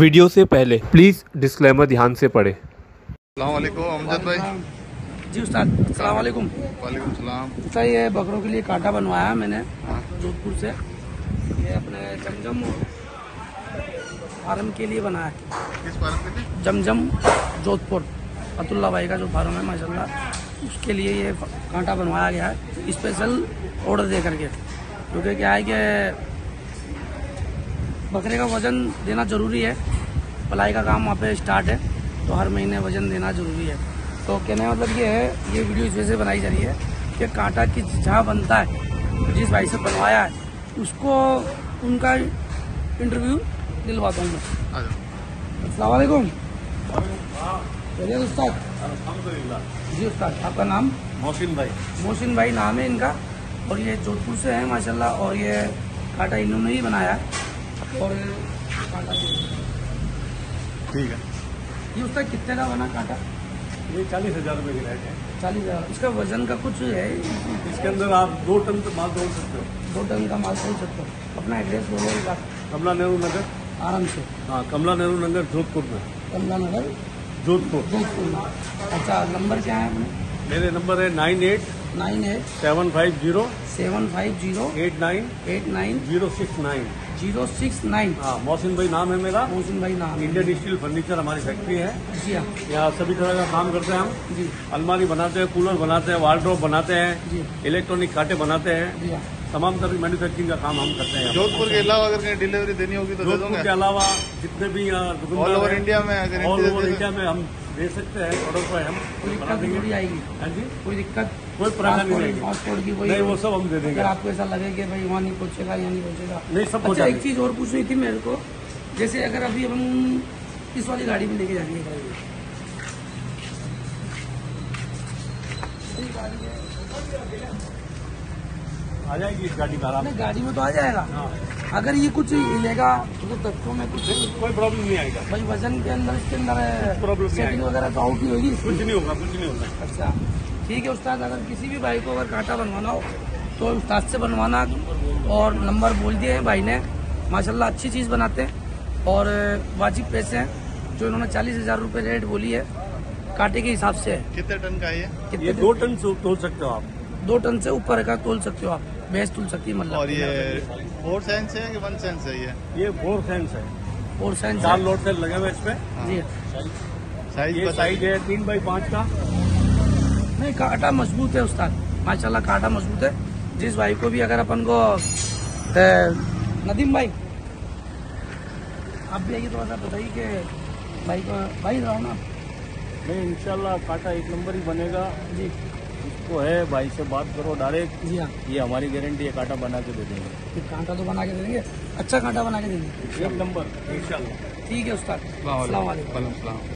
Video से पहले। Please disclaimer ध्यान से पढ़ें। वालेकुम अमजद भाई। जी उस्ताद अस्सलाम वालेकुम वालेकुम सलाम। उस्ताद ये बकरों के लिए कांटा बनवाया है मैंने हाँ। जोधपुर से। ये अपने जमजम फार्म के लिए बनाया। किस फार्म के लिए? जमजम जोधपुर। अतुल्ला भाई का जो फार्म है माशाल्लाह उसके लिए ये कांटा बनवाया गया है। स्पेशल ऑर्डर दे करके। क्योंकि क्या है कि बकरे का वज़न देना ज़रूरी है। पलाई का काम वहाँ पे स्टार्ट है तो हर महीने वज़न देना ज़रूरी है। तो कहने का मतलब ये है ये वीडियो इस वजह से बनाई जा रही है कि कांटा की जहाँ बनता है जिस भाई से बनवाया है उसको उनका इंटरव्यू दिलवाता हूँ मैं। अस्सलाम वालेकुम। चलिए उस्ताद। जी उस्ताद आपका नाम? मोहसिन भाई। मोहसिन भाई नाम है इनका और ये जोधपुर से है माशाल्लाह और ये कांटा इन्होंने ही बनाया। है और कांटा ठीक है। ये उसका कितने का बना कांटा? ये चालीस हज़ार रुपये की रेट है। चालीस हज़ार। इसका वज़न का कुछ है? इसके अंदर आप दो टन का माल तोड़ सकते हो। दो टन का माल तोड़ सकते हो। अपना एड्रेस बोलो एक बार। कमला नेहरू नगर। आराम से। हाँ कमला नेहरू नगर जोधपुर में। कमला नगर? जोधपुर। जोधपुर में। अच्छा नंबर क्या है अपने? मेरे नंबर है nine eight nine eight seven five zero seven five zero eight nine eight nine zero six nine. Zero six nine. हाँ मोहसिन भाई नाम है मेरा। मोहसिन भाई नाम इंडियन स्टील फर्नीचर हमारी फैक्ट्री है। जी हाँ। यहाँ सभी तरह का काम करते हैं हम। जी। अलमारी बनाते हैं कूलर बनाते हैं वार्ड्रोब बनाते हैं जी। इलेक्ट्रॉनिक कांटे बनाते हैं। जी हाँ। तमाम तरह की मैन्युफैक्चरिंग का काम हम करते हैं जोधपुर के अलावा अगर कहीं डिलीवरी देनी होगी तो जोधपुर के अलावा जितने भी ऑल ओवर इंडिया में ऑल ओवर इंडिया में हम दे सकते हैं ऑर्डर पर हम। कोई बना दिक्कत देंगे आएगी। हाँ जी। कोई दिक्कत? कोई परेशानी पासपोर्ट नहीं पासपोर्ट की कोई नहीं वो सब हम दे अगर देंगे आपको ऐसा लगे कि भाई वहाँ नहीं पहुंचेगा यहाँ नहीं पहुंचेगा। नहीं सब अच्छा एक चीज़ और पूछनी थी मेरे को। जैसे अगर अभी हम इस वाली गाड़ी में लेके जाएँगे गाड़ी आ जाएगी इस गाड़ी का आराम गाड़ी में तो आ जाएगा। हाँ। अगर ये कुछ हिलेगा तो तत्वों में कुछ कोई प्रॉब्लम नहीं आएगा। भाई वज़न के अंदर इसके अंदर नहीं सेटिंग वगैरह तो आउट ही होगी। कुछ नहीं होगा कुछ नहीं होगा। अच्छा ठीक है उस्ताद अगर किसी भी भाई को अगर कांटा बनवाना हो तो उस्ताद से बनवाना। और नंबर बोल दिए हैं भाई ने। माशाल्लाह अच्छी चीज़ बनाते हैं। और वाजिब पैसे हैं जो इन्होंने चालीस हज़ार रुपये रेट बोली है कांटे के हिसाब से कितने टन का है ये? कितने दो टन से तोल सकते हो आप। दो टन से ऊपर का तोल सकते हो आप भैंस तुल सकती है मतलब और ये फोर सेंस है कि वन सेंस है ये? ये फोर सेंस है। और साइंस चार लोड से लगे हुए इस पे जी साइज़ ये साइज़ है तीन बाई पाँच का। नहीं कांटा मज़बूत है उस्ताद। माशाल्लाह कांटा मज़बूत है। जिस भाई को भी अगर अपन को नदीम भाई। आप भी आइए थोड़ा सा बताइए कि भाई को भाई रहो ना। नहीं इंशाल्लाह कांटा एक नंबर ही बनेगा। जी। इसको है भाई से बात करो डायरेक्ट। जी हाँ। ये हमारी गारंटी है कांटा बना के दे देंगे। कांटा तो बना के दे देंगे। अच्छा कांटा बना के देंगे। एक नंबर ठीक है उसका